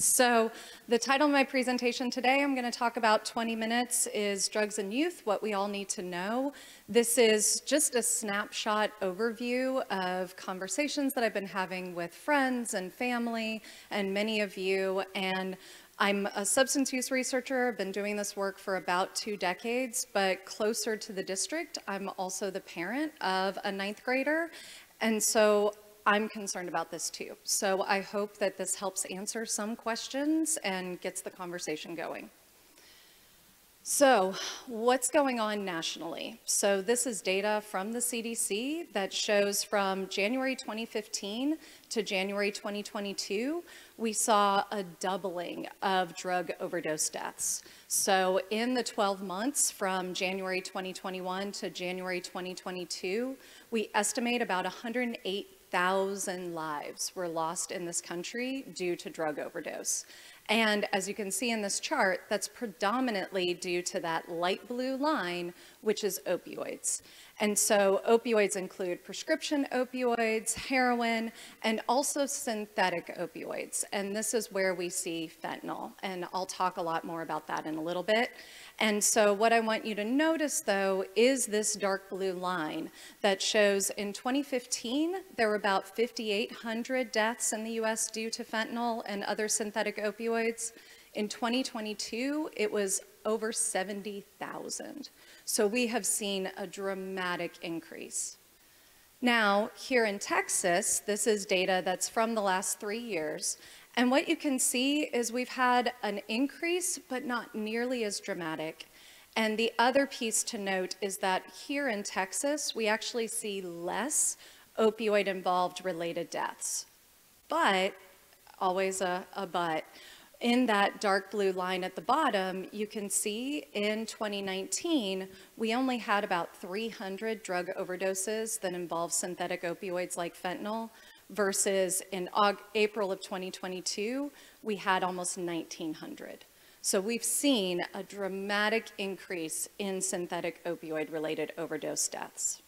So the title of my presentation today, I'm going to talk about 20 minutes, is Drugs and Youth, What We All Need to Know. This is just a snapshot overview of conversations that I've been having with friends and family and many of you. And I'm a substance use researcher. I've been doing this work for about two decades, but closer to the district, I'm also the parent of a ninth grader. And so I'm concerned about this too. So I hope that this helps answer some questions and gets the conversation going. So what's going on nationally? So this is data from the CDC that shows from January 2015 to January 2022, we saw a doubling of drug overdose deaths. So in the 12 months from January 2021 to January 2022, we estimate about 108 thousand lives were lost in this country due to drug overdose. And as you can see in this chart, that's predominantly due to that light blue line, which is opioids. And so opioids include prescription opioids, heroin, and also synthetic opioids. And this is where we see fentanyl. And I'll talk a lot more about that in a little bit. And so what I want you to notice though is this dark blue line that shows in 2015, there were about 5,800 deaths in the US due to fentanyl and other synthetic opioids. In 2022, it was over 70,000. So we have seen a dramatic increase. Now, here in Texas, this is data that's from the last three years, and what you can see is we've had an increase, but not nearly as dramatic. And the other piece to note is that here in Texas, we actually see less opioid-involved related deaths. But, always a, a but, in that dark blue line at the bottom, you can see in 2019, we only had about 300 drug overdoses that involve synthetic opioids like fentanyl versus in April of 2022, we had almost 1,900. So we've seen a dramatic increase in synthetic opioid-related overdose deaths.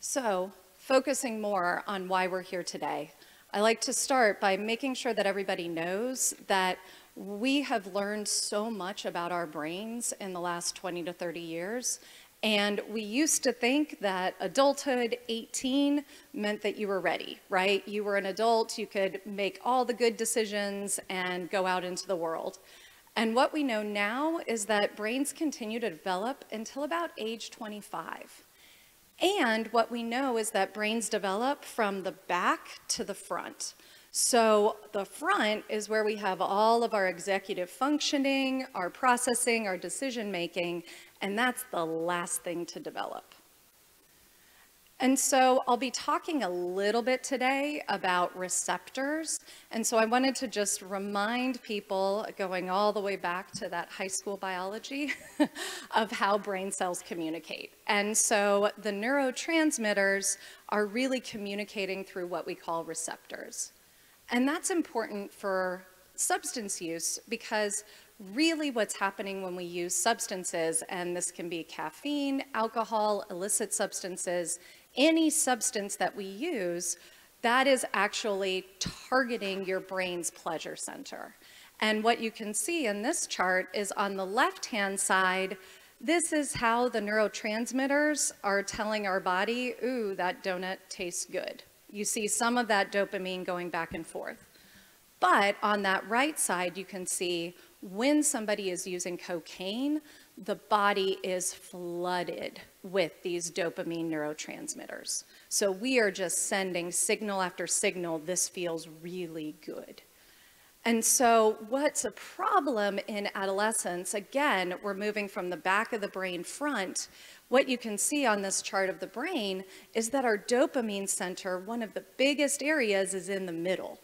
So focusing more on why we're here today, I like to start by making sure that everybody knows that we have learned so much about our brains in the last 20 to 30 years, and we used to think that adulthood, 18, meant that you were ready, right? You were an adult, you could make all the good decisions and go out into the world. And what we know now is that brains continue to develop until about age 25. And what we know is that brains develop from the back to the front. So the front is where we have all of our executive functioning, our processing, our decision making, and that's the last thing to develop. And so I'll be talking a little bit today about receptors. And so I wanted to just remind people, going all the way back to that high school biology, of how brain cells communicate. And so the neurotransmitters are really communicating through what we call receptors. And that's important for substance use because really what's happening when we use substances, and this can be caffeine, alcohol, illicit substances, any substance that we use, that is actually targeting your brain's pleasure center. And what you can see in this chart is on the left-hand side, this is how the neurotransmitters are telling our body, ooh, that donut tastes good. You see some of that dopamine going back and forth. But on that right side, you can see when somebody is using cocaine, the body is flooded with these dopamine neurotransmitters. So we are just sending signal after signal, this feels really good. And so what's a problem in adolescence, again, we're moving from the back of the brain front. What you can see on this chart of the brain is that our dopamine center, one of the biggest areas is in the middle.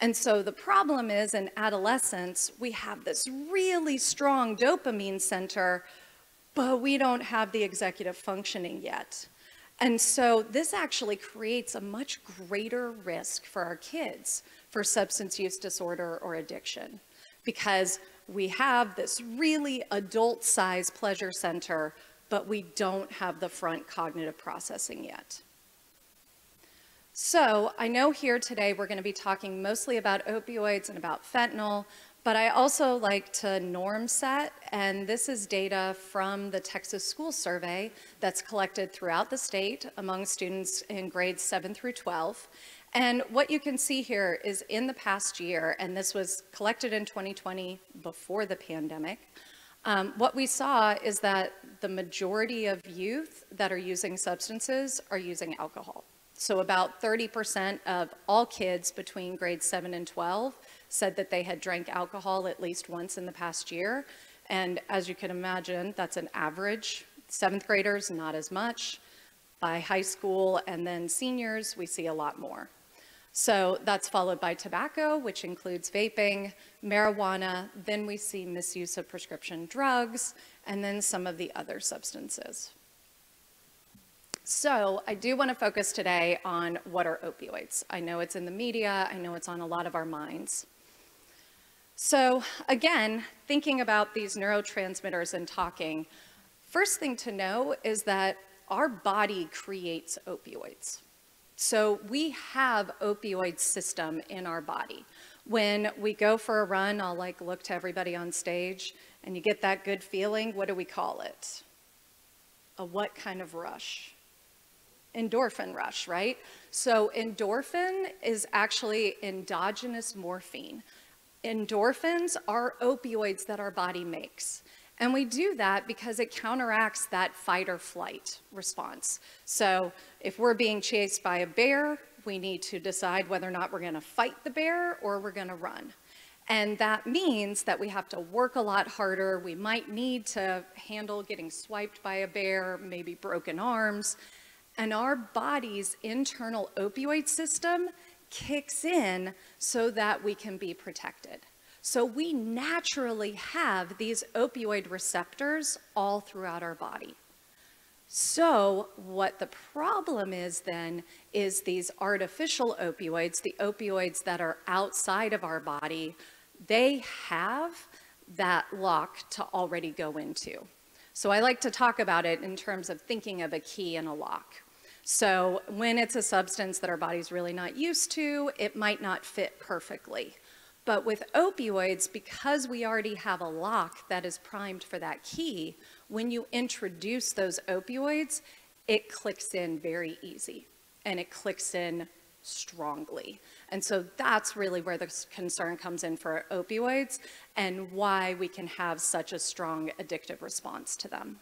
And so the problem is in adolescence, we have this really strong dopamine center, but we don't have the executive functioning yet. And so this actually creates a much greater risk for our kids for substance use disorder or addiction because we have this really adult size pleasure center, but we don't have the front cognitive processing yet. So I know here today we're going to be talking mostly about opioids and about fentanyl, but I also like to norm set, and this is data from the Texas School Survey that's collected throughout the state among students in grades 7 through 12. And what you can see here is in the past year, and this was collected in 2020 before the pandemic, um, what we saw is that the majority of youth that are using substances are using alcohol. So about 30% of all kids between grades 7 and 12 said that they had drank alcohol at least once in the past year. And as you can imagine, that's an average. Seventh graders, not as much. By high school and then seniors, we see a lot more. So that's followed by tobacco, which includes vaping, marijuana, then we see misuse of prescription drugs, and then some of the other substances. So I do want to focus today on what are opioids. I know it's in the media, I know it's on a lot of our minds. So again, thinking about these neurotransmitters and talking, first thing to know is that our body creates opioids. So we have opioid system in our body. When we go for a run, I'll like look to everybody on stage and you get that good feeling, what do we call it? A what kind of rush? Endorphin rush, right? So endorphin is actually endogenous morphine. Endorphins are opioids that our body makes. And we do that because it counteracts that fight or flight response. So if we're being chased by a bear, we need to decide whether or not we're gonna fight the bear or we're gonna run. And that means that we have to work a lot harder. We might need to handle getting swiped by a bear, maybe broken arms and our body's internal opioid system kicks in so that we can be protected. So we naturally have these opioid receptors all throughout our body. So what the problem is then is these artificial opioids, the opioids that are outside of our body, they have that lock to already go into. So I like to talk about it in terms of thinking of a key and a lock. So when it's a substance that our body's really not used to, it might not fit perfectly. But with opioids, because we already have a lock that is primed for that key, when you introduce those opioids, it clicks in very easy and it clicks in strongly. And so that's really where the concern comes in for opioids and why we can have such a strong addictive response to them.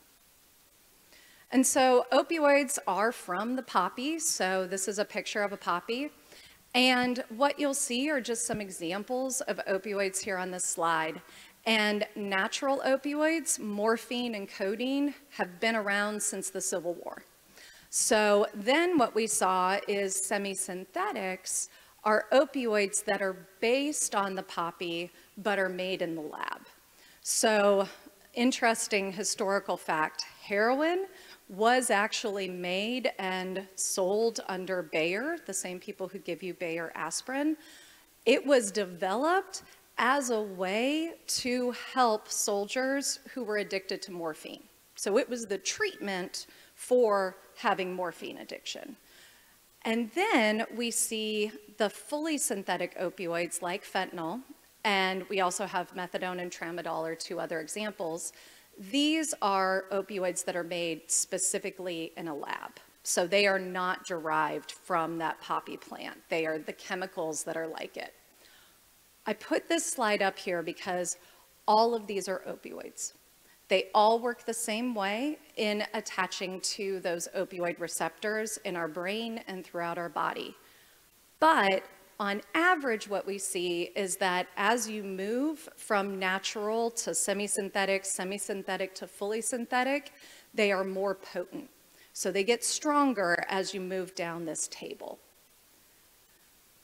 And so opioids are from the poppy. So this is a picture of a poppy. And what you'll see are just some examples of opioids here on this slide. And natural opioids, morphine and codeine, have been around since the Civil War. So then what we saw is semi-synthetics are opioids that are based on the poppy but are made in the lab. So interesting historical fact, heroin was actually made and sold under Bayer, the same people who give you Bayer aspirin. It was developed as a way to help soldiers who were addicted to morphine. So it was the treatment for having morphine addiction. And then we see the fully synthetic opioids like fentanyl, and we also have methadone and tramadol are two other examples these are opioids that are made specifically in a lab. So they are not derived from that poppy plant. They are the chemicals that are like it. I put this slide up here because all of these are opioids. They all work the same way in attaching to those opioid receptors in our brain and throughout our body. But on average, what we see is that as you move from natural to semi-synthetic, semi-synthetic to fully synthetic, they are more potent. So they get stronger as you move down this table.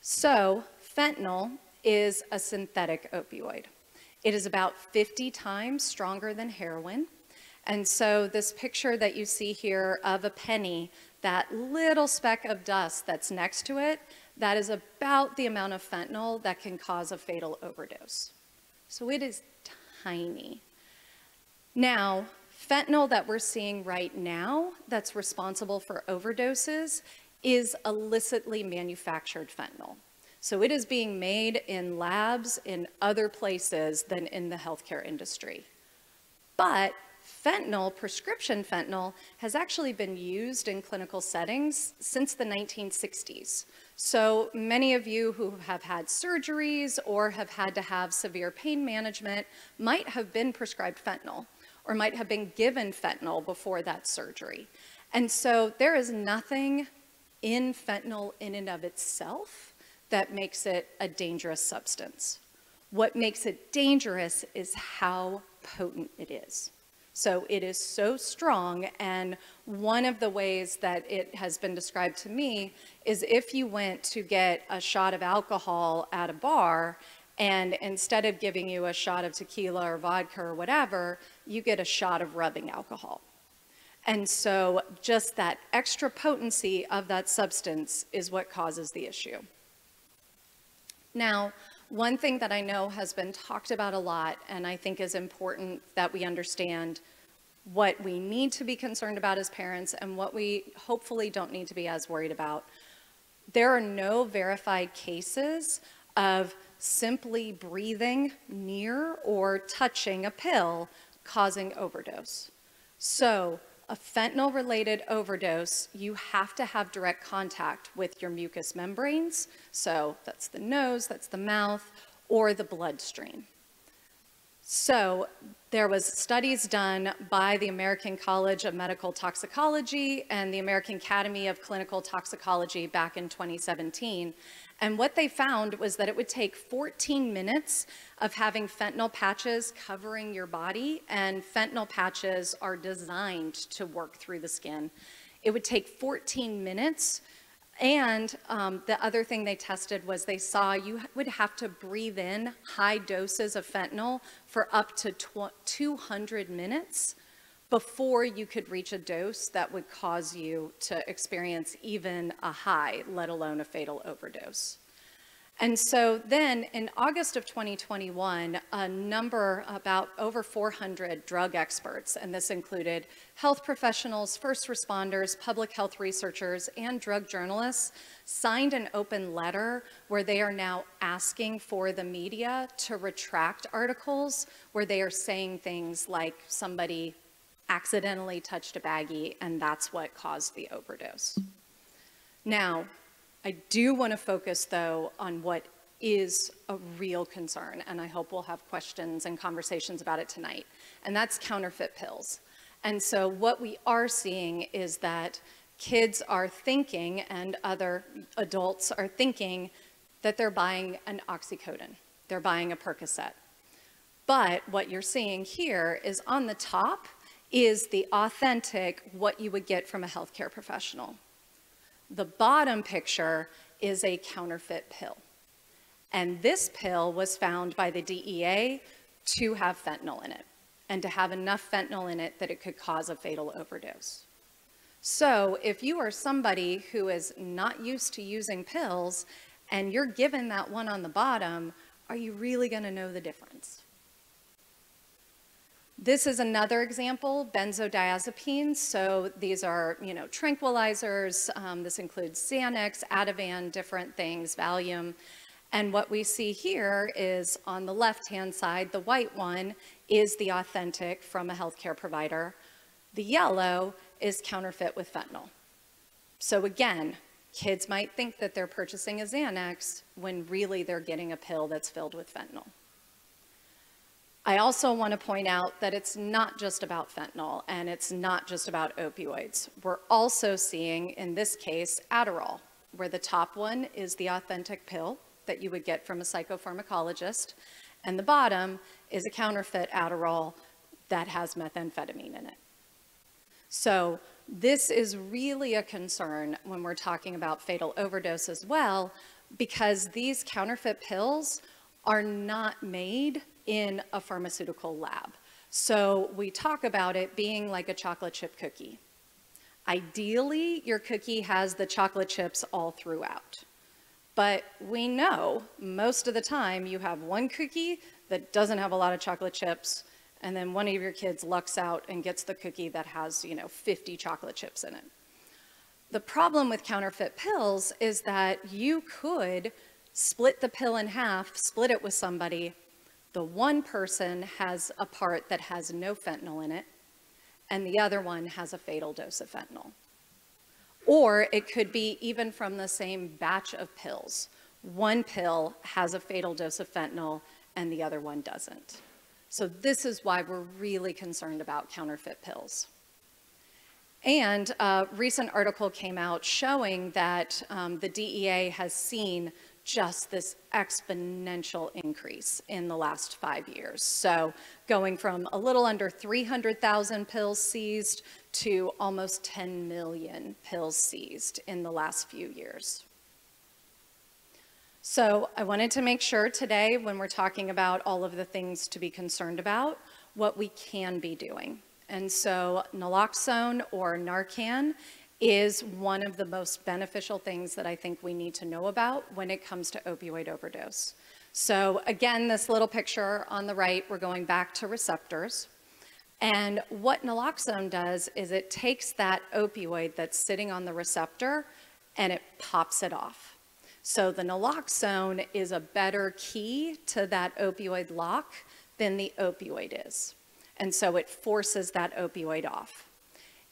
So fentanyl is a synthetic opioid. It is about 50 times stronger than heroin. And so this picture that you see here of a penny, that little speck of dust that's next to it, that is about the amount of fentanyl that can cause a fatal overdose. So it is tiny. Now, fentanyl that we're seeing right now that's responsible for overdoses is illicitly manufactured fentanyl. So it is being made in labs in other places than in the healthcare industry. But fentanyl, prescription fentanyl, has actually been used in clinical settings since the 1960s. So many of you who have had surgeries or have had to have severe pain management might have been prescribed fentanyl or might have been given fentanyl before that surgery. And so there is nothing in fentanyl in and of itself that makes it a dangerous substance. What makes it dangerous is how potent it is. So it is so strong, and one of the ways that it has been described to me is if you went to get a shot of alcohol at a bar, and instead of giving you a shot of tequila or vodka or whatever, you get a shot of rubbing alcohol. And so just that extra potency of that substance is what causes the issue. Now, one thing that I know has been talked about a lot, and I think is important that we understand what we need to be concerned about as parents and what we hopefully don't need to be as worried about. There are no verified cases of simply breathing near or touching a pill causing overdose. So a fentanyl related overdose, you have to have direct contact with your mucous membranes. So that's the nose, that's the mouth, or the bloodstream. So there was studies done by the American College of Medical Toxicology and the American Academy of Clinical Toxicology back in 2017. And what they found was that it would take 14 minutes of having fentanyl patches covering your body, and fentanyl patches are designed to work through the skin. It would take 14 minutes and um, the other thing they tested was they saw you would have to breathe in high doses of fentanyl for up to 200 minutes before you could reach a dose that would cause you to experience even a high, let alone a fatal overdose. And so then in August of 2021, a number, about over 400 drug experts, and this included health professionals, first responders, public health researchers, and drug journalists, signed an open letter where they are now asking for the media to retract articles where they are saying things like somebody accidentally touched a baggie, and that's what caused the overdose. Now, I do want to focus, though, on what is a real concern, and I hope we'll have questions and conversations about it tonight, and that's counterfeit pills. And so what we are seeing is that kids are thinking, and other adults are thinking, that they're buying an oxycodone, they're buying a Percocet. But what you're seeing here is on the top, is the authentic, what you would get from a healthcare professional. The bottom picture is a counterfeit pill. And this pill was found by the DEA to have fentanyl in it and to have enough fentanyl in it that it could cause a fatal overdose. So if you are somebody who is not used to using pills and you're given that one on the bottom, are you really going to know the difference? This is another example, benzodiazepines. So these are, you know, tranquilizers. Um, this includes Xanax, Ativan, different things, Valium. And what we see here is on the left-hand side, the white one is the authentic from a healthcare provider. The yellow is counterfeit with fentanyl. So again, kids might think that they're purchasing a Xanax when really they're getting a pill that's filled with fentanyl. I also want to point out that it's not just about fentanyl and it's not just about opioids. We're also seeing, in this case, Adderall, where the top one is the authentic pill that you would get from a psychopharmacologist, and the bottom is a counterfeit Adderall that has methamphetamine in it. So this is really a concern when we're talking about fatal overdose as well, because these counterfeit pills are not made in a pharmaceutical lab. So we talk about it being like a chocolate chip cookie. Ideally, your cookie has the chocolate chips all throughout. But we know most of the time you have one cookie that doesn't have a lot of chocolate chips, and then one of your kids lucks out and gets the cookie that has, you know, 50 chocolate chips in it. The problem with counterfeit pills is that you could split the pill in half, split it with somebody. The one person has a part that has no fentanyl in it, and the other one has a fatal dose of fentanyl. Or it could be even from the same batch of pills. One pill has a fatal dose of fentanyl and the other one doesn't. So this is why we're really concerned about counterfeit pills. And a recent article came out showing that um, the DEA has seen just this exponential increase in the last five years. So going from a little under 300,000 pills seized to almost 10 million pills seized in the last few years. So I wanted to make sure today when we're talking about all of the things to be concerned about, what we can be doing. And so naloxone or Narcan is one of the most beneficial things that I think we need to know about when it comes to opioid overdose. So again, this little picture on the right, we're going back to receptors. And what naloxone does is it takes that opioid that's sitting on the receptor and it pops it off. So the naloxone is a better key to that opioid lock than the opioid is. And so it forces that opioid off.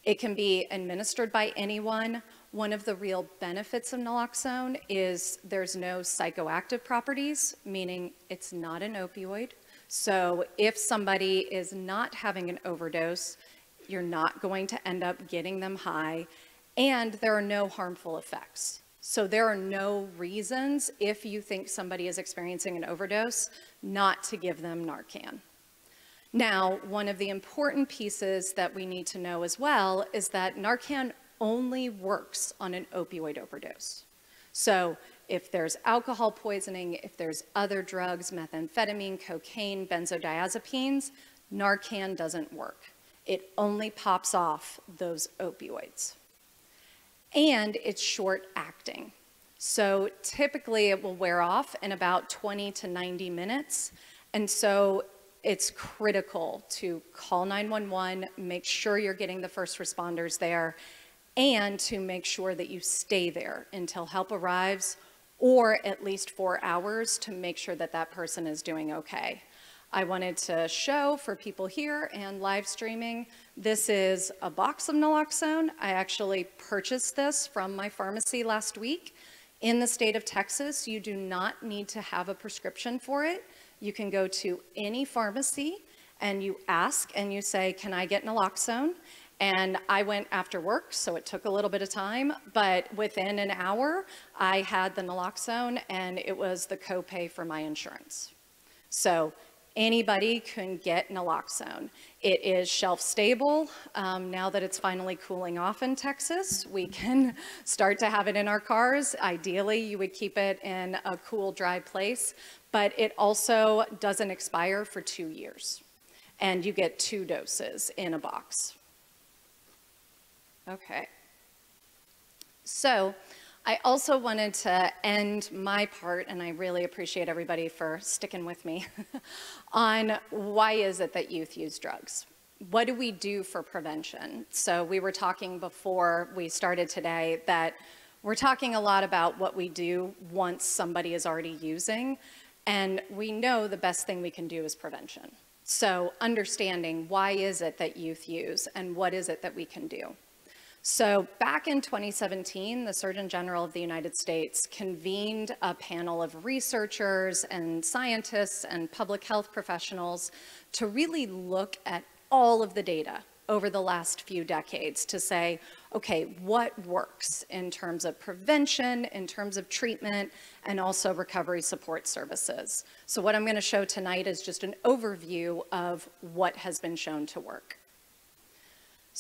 It can be administered by anyone. One of the real benefits of naloxone is there's no psychoactive properties, meaning it's not an opioid. So if somebody is not having an overdose, you're not going to end up getting them high, and there are no harmful effects. So there are no reasons, if you think somebody is experiencing an overdose, not to give them Narcan. Now, one of the important pieces that we need to know as well is that Narcan only works on an opioid overdose. So if there's alcohol poisoning, if there's other drugs, methamphetamine, cocaine, benzodiazepines, Narcan doesn't work. It only pops off those opioids. And it's short acting. So typically it will wear off in about 20 to 90 minutes. And so it's critical to call 911, make sure you're getting the first responders there, and to make sure that you stay there until help arrives or at least four hours to make sure that that person is doing okay. I wanted to show for people here and live streaming, this is a box of naloxone. I actually purchased this from my pharmacy last week. In the state of Texas, you do not need to have a prescription for it. You can go to any pharmacy and you ask and you say, can I get naloxone? And I went after work, so it took a little bit of time, but within an hour, I had the naloxone and it was the copay for my insurance. So anybody can get naloxone. It is shelf stable. Um, now that it's finally cooling off in Texas, we can start to have it in our cars. Ideally, you would keep it in a cool, dry place, but it also doesn't expire for two years. And you get two doses in a box. Okay. So I also wanted to end my part, and I really appreciate everybody for sticking with me, on why is it that youth use drugs? What do we do for prevention? So we were talking before we started today that we're talking a lot about what we do once somebody is already using, and we know the best thing we can do is prevention. So understanding why is it that youth use and what is it that we can do. So back in 2017, the Surgeon General of the United States convened a panel of researchers and scientists and public health professionals to really look at all of the data over the last few decades to say, okay, what works in terms of prevention, in terms of treatment, and also recovery support services. So what I'm gonna show tonight is just an overview of what has been shown to work.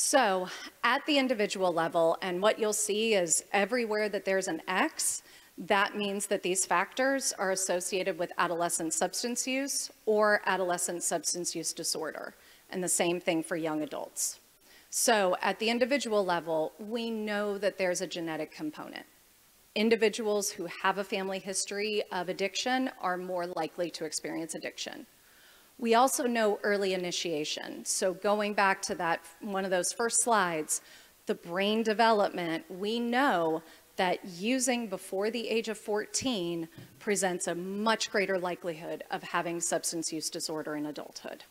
So at the individual level, and what you'll see is everywhere that there's an X, that means that these factors are associated with adolescent substance use or adolescent substance use disorder and the same thing for young adults. So at the individual level, we know that there's a genetic component. Individuals who have a family history of addiction are more likely to experience addiction. We also know early initiation. So going back to that, one of those first slides, the brain development, we know that using before the age of 14 presents a much greater likelihood of having substance use disorder in adulthood.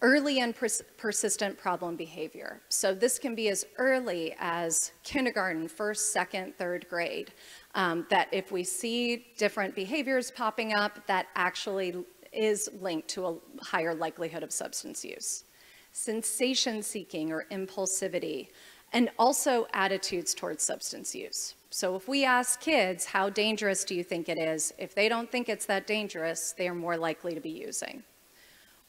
Early and pers persistent problem behavior. So this can be as early as kindergarten, first, second, third grade. Um, that if we see different behaviors popping up, that actually is linked to a higher likelihood of substance use. Sensation seeking or impulsivity, and also attitudes towards substance use. So if we ask kids, how dangerous do you think it is? If they don't think it's that dangerous, they are more likely to be using.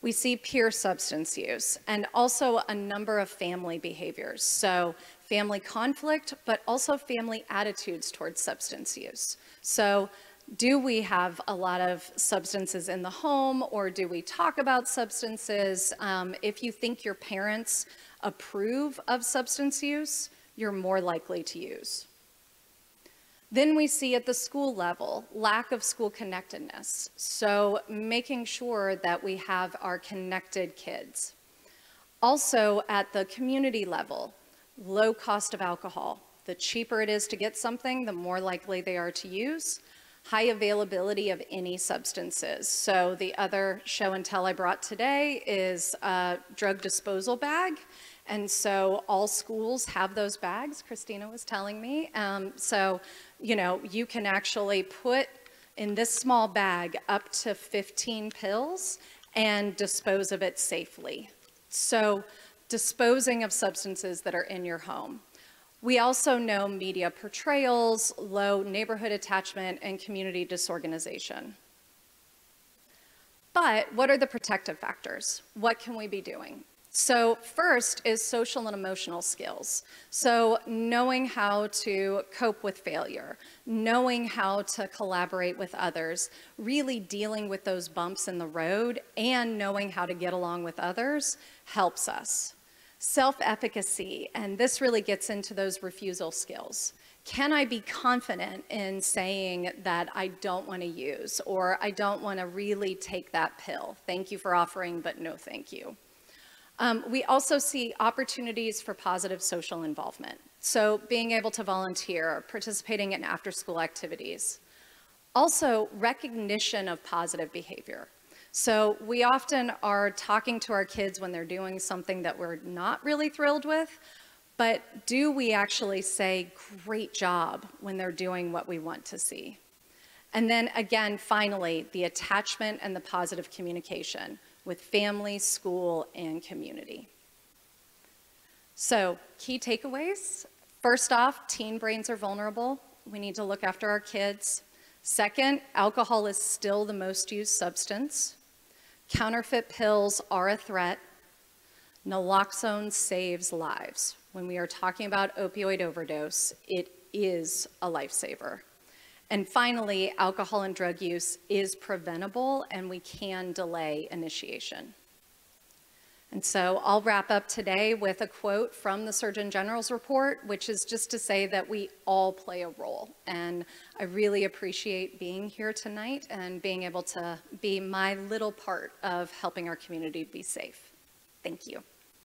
We see peer substance use and also a number of family behaviors. So family conflict, but also family attitudes towards substance use. So do we have a lot of substances in the home or do we talk about substances? Um, if you think your parents approve of substance use, you're more likely to use. Then we see at the school level, lack of school connectedness. So making sure that we have our connected kids. Also at the community level, low cost of alcohol. The cheaper it is to get something, the more likely they are to use. High availability of any substances. So the other show and tell I brought today is a drug disposal bag. And so all schools have those bags, Christina was telling me. Um, so, you know, you can actually put in this small bag up to 15 pills and dispose of it safely. So disposing of substances that are in your home. We also know media portrayals, low neighborhood attachment, and community disorganization. But what are the protective factors? What can we be doing? So first is social and emotional skills. So knowing how to cope with failure, knowing how to collaborate with others, really dealing with those bumps in the road and knowing how to get along with others helps us. Self-efficacy, and this really gets into those refusal skills. Can I be confident in saying that I don't want to use or I don't want to really take that pill? Thank you for offering, but no thank you. Um, we also see opportunities for positive social involvement. So being able to volunteer, participating in after-school activities. Also, recognition of positive behavior. So we often are talking to our kids when they're doing something that we're not really thrilled with, but do we actually say, great job, when they're doing what we want to see? And then again, finally, the attachment and the positive communication with family, school, and community. So key takeaways. First off, teen brains are vulnerable. We need to look after our kids. Second, alcohol is still the most used substance. Counterfeit pills are a threat. Naloxone saves lives. When we are talking about opioid overdose, it is a lifesaver. And finally, alcohol and drug use is preventable and we can delay initiation. And so I'll wrap up today with a quote from the Surgeon General's report, which is just to say that we all play a role. And I really appreciate being here tonight and being able to be my little part of helping our community be safe. Thank you.